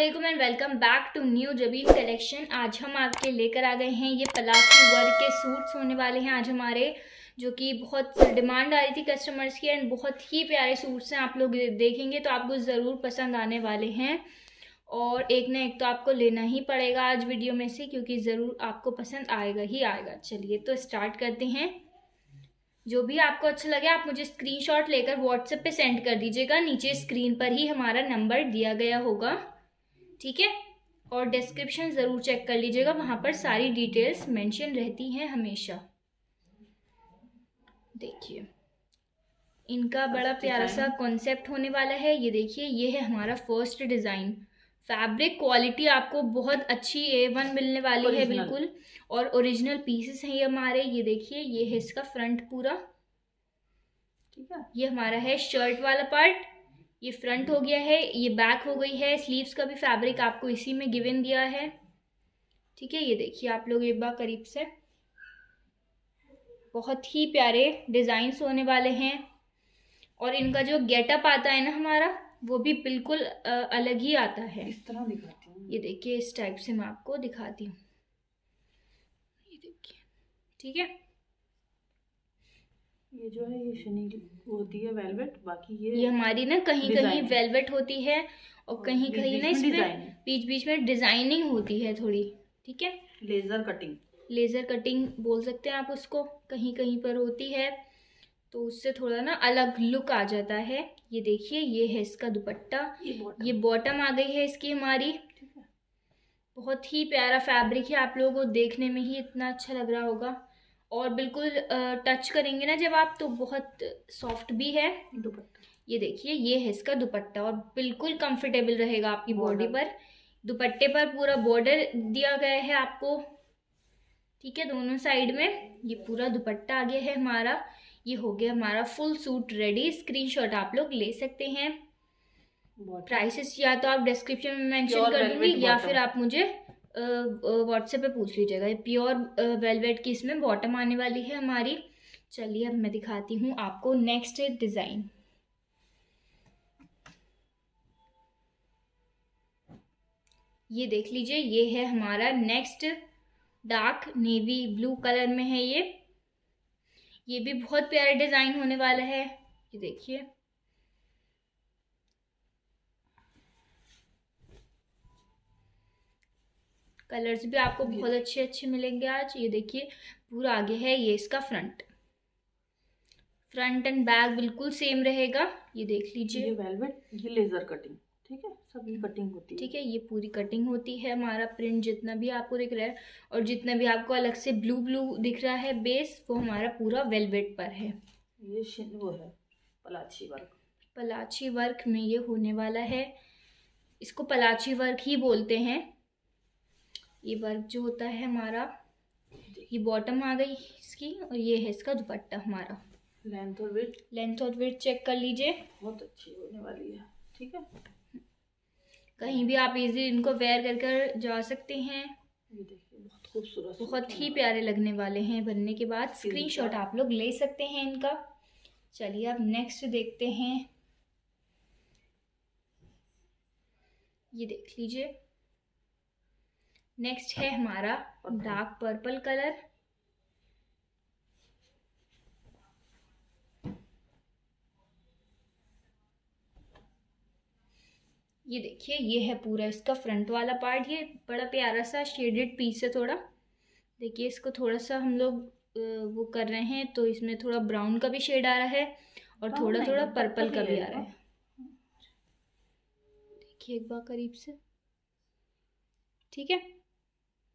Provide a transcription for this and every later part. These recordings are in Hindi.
वालेकुम and welcome back to new Jabeen collection आज हम आपके लेकर आ गए हैं ये पलाची वर्क के सूट्स होने वाले हैं आज हमारे, जो कि बहुत डिमांड आ रही थी कस्टमर्स की एंड बहुत ही प्यारे सूट्स हैं, आप लोग देखेंगे तो आपको ज़रूर पसंद आने वाले हैं। और एक ना एक तो आपको लेना ही पड़ेगा आज वीडियो में से, क्योंकि ज़रूर आपको पसंद आएगा ही आएगा। चलिए तो स्टार्ट करते हैं। जो भी आपको अच्छा लगे, आप मुझे स्क्रीनशॉट लेकर व्हाट्सएप पे सेंड कर दीजिएगा। नीचे स्क्रीन पर ही हमारा नंबर दिया गया होगा। ठीक है? और डिस्क्रिप्शन ज़रूर चेक कर लीजिएगा वहाँ पर सारी डिटेल्स मेंशन रहती हैं हमेशा। देखिए इनका बड़ा प्यारा सा कॉन्सेप्ट होने वाला है। ये देखिए ये है हमारा फ़र्स्ट डिज़ाइन फैब्रिक क्वालिटी आपको बहुत अच्छी ए वन मिलने वाली है बिल्कुल। और ओरिजिनल पीसेस हैं ये हमारे। ये देखिए ये है इसका फ्रंट पूरा। ठीक है। ये हमारा है शर्ट वाला पार्ट ये फ्रंट हो गया है ये बैक हो गई है स्लीव्स का भी फैब्रिक आपको इसी में गिवन दिया है। ठीक है ये देखिए आप लोग एक बार करीब से। बहुत ही प्यारे डिज़ाइंस होने वाले हैं। और इनका जो गेटअप आता है ना हमारा वो भी बिल्कुल अलग ही आता है। इस तरह दिखाती हूँ। ये देखिए इस टाइप से मैं आपको दिखाती हूँ। ये देखिए ठीक है? ये जो है ये शनी होती है वेलवेट बाकी ये ये हमारी ना कहीं कहीं वेलवेट होती है और कहीं कहीं ना इसमें बीच बीच में डिज़ाइनिंग होती है थोड़ी ठीक है? लेजर कटिंग लेजर कटिंग बोल सकते हैं आप उसको कहीं कहीं पर होती है तो उससे थोड़ा ना अलग लुक आ जाता है। ये देखिए ये है इसका दुपट्टा। ये बॉटम आ गई है इसकी हमारी। बहुत ही प्यारा फैब्रिक है आप लोगों को देखने में ही इतना अच्छा लग रहा होगा। और बिल्कुल टच करेंगे ना जब आप तो बहुत सॉफ्ट भी है। दुपट्टा। ये देखिए ये है इसका दुपट्टा और बिल्कुल कंफर्टेबल रहेगा आपकी बॉडी पर। दुपट्टे पर पूरा बॉर्डर दिया गया है आपको। ठीक है दोनों साइड में। ये पूरा दुपट्टा आ गया है हमारा। ये हो गया हमारा फुल सूट रेडी स्क्रीनशॉट आप लोग ले सकते हैं। प्राइसेस या तो आप डिस्क्रिप्शन में मेंशन कर दूँगी या फिर आप मुझे व्हाट्सएप पे पूछ लीजिएगा। ये प्योर वेलवेट की इसमें बॉटम आने वाली है हमारी। चलिए अब मैं दिखाती हूँ आपको नेक्स्ट डिज़ाइन ये देख लीजिए, ये है हमारा next dark navy blue colour में है ये। ये भी बहुत प्यारा डिज़ाइन होने वाला है। ये देखिए। कलर्स भी आपको बहुत अच्छे अच्छे मिलेंगे आज। ये देखिए पूरा आगे है ये इसका फ्रंट। फ्रंट एंड बैक बिल्कुल सेम रहेगा। ये देख लीजिए। ये वेलवेट ये लेजर कटिंग ठीक है? सभी कटिंग होती है। ठीक है ये पूरी कटिंग होती है। हमारा प्रिंट जितना भी आपको दिख रहा है और जितना भी आपको अलग से ब्लू ब्लू दिख रहा है बेस वो हमारा पूरा वेलवेट पर है। ये वो है पलाची वर्क। पलाची वर्क में ये होने वाला है। इसको पलाची वर्क ही बोलते हैं। ये वर्क जो होता है हमारा ये बॉटम आ गई इसकी और ये है इसका दुपट्टा हमारा। लेंथ और वेट लेंथ और वेट चेक कर लीजिए। बहुत अच्छी होने वाली है ठीक है? कहीं भी आप इजी इनको वेयर कर कर जा सकते हैं। ये देखिए बहुत खूबसूरत बहुत ही प्यारे लगने वाले हैं बनने के बाद। स्क्रीनशॉट आप लोग ले सकते हैं इनका। चलिए अब नेक्स्ट देखते हैं। ये देख लीजिए। नेक्स्ट है हमारा डार्क पर्पल कलर ये देखिए ये है पूरा इसका फ्रंट वाला पार्ट ये बड़ा प्यारा सा शेडेड पीस है थोड़ा. देखिए इसको थोड़ा सा हम लोग वो कर रहे हैं तो इसमें थोड़ा ब्राउन का भी शेड आ रहा है और थोड़ा थोड़ा पर्पल का भी आ रहा है। देखिए एक बार करीब से। ठीक है?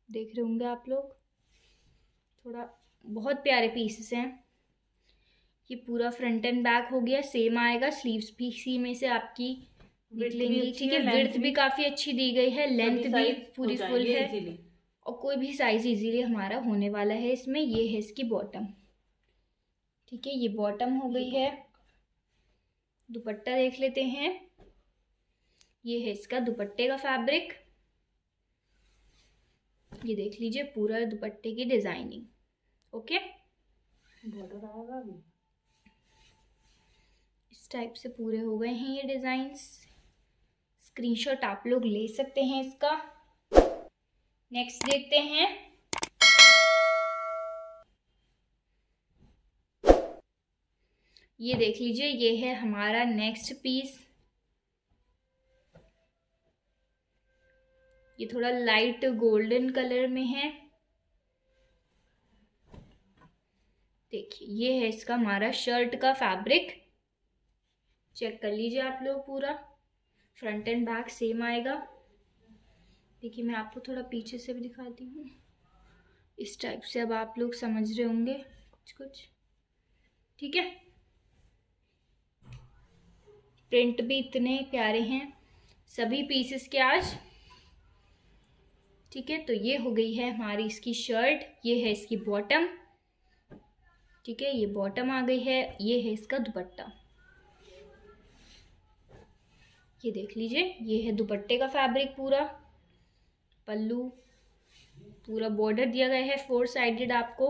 देख रहे होंगे आप लोग। थोड़ा बहुत प्यारे पीसेस हैं। ये पूरा फ्रंट एंड बैक हो गया सेम आएगा। स्लीव्स भी इसी में से आपकी निकलेंगी। ठीक है विर्थ भी काफ़ी अच्छी दी गई है। लेंथ भी पूरी फुल है। और कोई भी साइज़ इजीली हमारा होने वाला है इसमें। ये है इसकी बॉटम ठीक है ये बॉटम हो गई है। दुपट्टा देख लेते हैं। ये है इसका दुपट्टे का फैब्रिक ये देख लीजिए पूरा दुपट्टे की डिज़ाइनिंग। ओके? बॉर्डर आएगा भी इस टाइप से पूरे हो गए हैं ये डिज़ाइंस स्क्रीनशॉट आप लोग ले सकते हैं इसका। नेक्स्ट देखते हैं। ये देख लीजिए ये है हमारा नेक्स्ट पीस ये थोड़ा लाइट गोल्डन कलर में है। देखिए, ये है इसका हमारा शर्ट का फैब्रिक चेक कर लीजिए आप लोग पूरा। फ्रंट एंड बैक सेम आएगा। देखिए, मैं आपको थोड़ा पीछे से भी दिखाती हूँ। इस टाइप से अब आप लोग समझ रहे होंगे कुछ कुछ। ठीक है? प्रिंट भी इतने प्यारे हैं। सभी पीसेस के आज ठीक है? तो ये हो गई है हमारी इसकी शर्ट ये है इसकी बॉटम ठीक है? ये बॉटम आ गई है, ये है इसका दुपट्टा। ये देख लीजिए, ये है दुपट्टे का फैब्रिक पूरा। पल्लू, पूरा बॉर्डर दिया गया है फोर साइडेड आपको।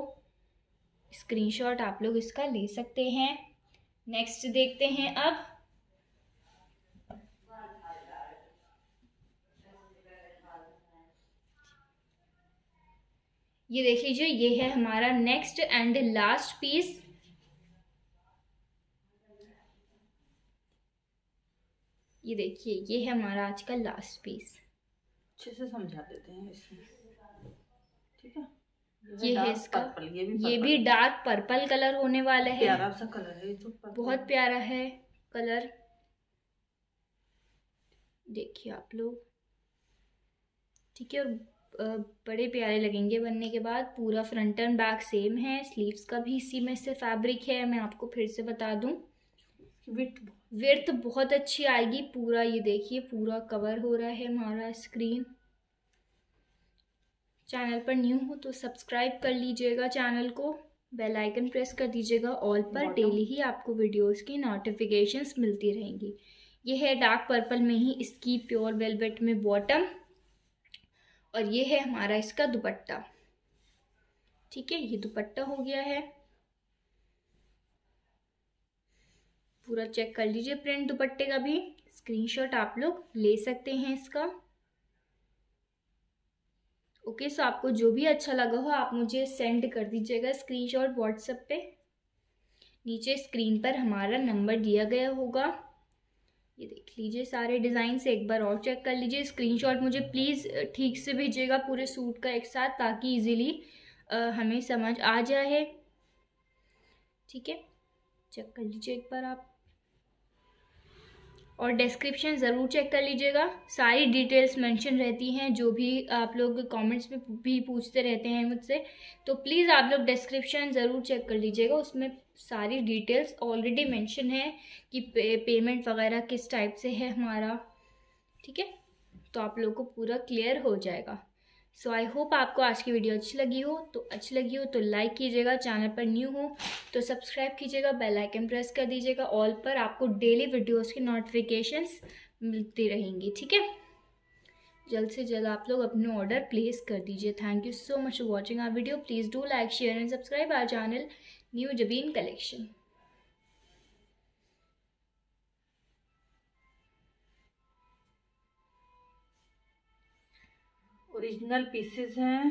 स्क्रीनशॉट आप लोग इसका ले सकते हैं। नेक्स्ट देखते हैं अब। ये देख लीजिए ये है हमारा नेक्स्ट एंड लास्ट पीस ये देखिए ये है हमारा आज का लास्ट पीस अच्छे से समझा देते हैं इसमें। ठीक है? ये है इसका। ये भी ये भी डार्क पर्पल कलर होने वाला है। प्यारा सा कलर है तो बहुत प्यारा है कलर देखिए आप लोग। ठीक है और बड़े प्यारे लगेंगे बनने के बाद। पूरा फ्रंट एंड बैक सेम है। स्लीव्स का भी इसी में से फैब्रिक है। मैं आपको फिर से बता दूँ। विथ विर्थ बहुत अच्छी आएगी। पूरा ये देखिए पूरा कवर हो रहा है हमारा स्क्रीन चैनल पर न्यू हो तो सब्सक्राइब कर लीजिएगा चैनल को। बेल आइकन प्रेस कर दीजिएगा। ऑल पर डेली ही आपको वीडियोस की नोटिफिकेशंस मिलती रहेंगी। ये है डार्क पर्पल में ही इसकी प्योर वेलवेट में बॉटम और ये है हमारा इसका दुपट्टा। ठीक है, ये दुपट्टा हो गया है। पूरा चेक कर लीजिए प्रिंट दुपट्टे का भी। स्क्रीनशॉट आप लोग ले सकते हैं इसका। ओके सो आपको जो भी अच्छा लगा हो, आप मुझे सेंड कर दीजिएगा स्क्रीनशॉट व्हाट्सएप पे। नीचे स्क्रीन पर हमारा नंबर दिया गया होगा। ये देख लीजिए सारे डिज़ाइन से एक बार और चेक कर लीजिए। स्क्रीनशॉट मुझे प्लीज़ ठीक से भेजिएगा पूरे सूट का एक साथ ताकि इजीली हमें समझ आ जाए। ठीक है? चेक कर लीजिए एक बार आप। और डिस्क्रिप्शन ज़रूर चेक कर लीजिएगा। सारी डिटेल्स मेंशन रहती हैं, जो भी आप लोग कमेंट्स में भी पूछते रहते हैं मुझसे। तो प्लीज़ आप लोग डिस्क्रिप्शन ज़रूर चेक कर लीजिएगा, उसमें सारी डिटेल्स ऑलरेडी मेंशन है कि पे, पेमेंट वगैरह किस टाइप से है हमारा ठीक है? तो आप लोगों को पूरा क्लियर हो जाएगा। सो आई होप आपको आज की वीडियो अच्छी लगी हो। तो अच्छी लगी हो तो लाइक कीजिएगा चैनल पर न्यू हो तो सब्सक्राइब कीजिएगा बेल आइकन प्रेस कर दीजिएगा ऑल पर आपको डेली वीडियोस की नोटिफिकेशंस मिलती रहेंगी ठीक है? जल्द से जल्द आप लोग अपने ऑर्डर प्लेस कर दीजिए। Thank you so much for watching our video please do like share and subscribe our channel new Jabeen collection. Original pieces हैं।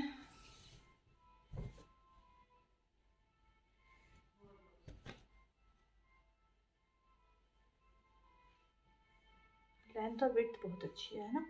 लेंथ और विथ बहुत अच्छी है ना?